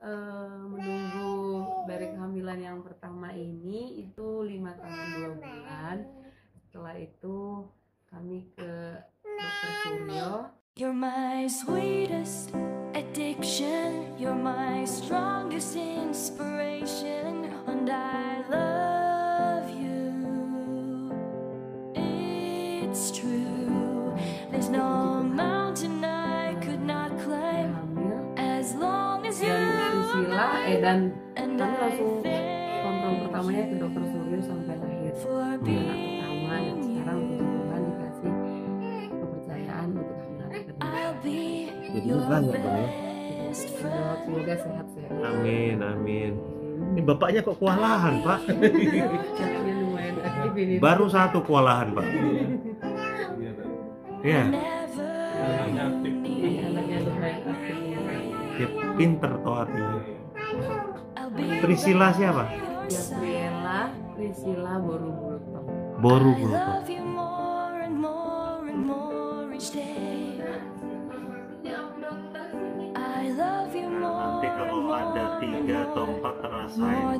eh, menunggu dari kehamilan yang pertama ini itu lima tahun dua bulan setelah itu kami ke dokter. It's true. Priscilla eh dan kami langsung kontrol pertamanya ke dokter Suryo sampai lahir anak pertama dan sekarang puji Tuhan dikasih kepercayaan untuk kehamilan kedua Jadi beneran ya bang ya? Semoga- semoga sehat-sehat Amin amin. Ini bapaknya kok kewalahan pak? Baru satu kewalahan pak. Iya. Iya, anaknya lumayan aktif Dia pinter toh artinya. Priscilla siapa? Gabriela Priscilla Boru love you more Nanti kalau ada tiga atau empat rasain.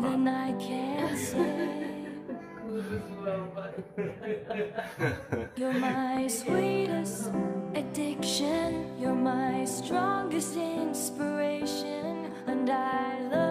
You're my sweetest addiction. You're my strongest inspiration, and I love.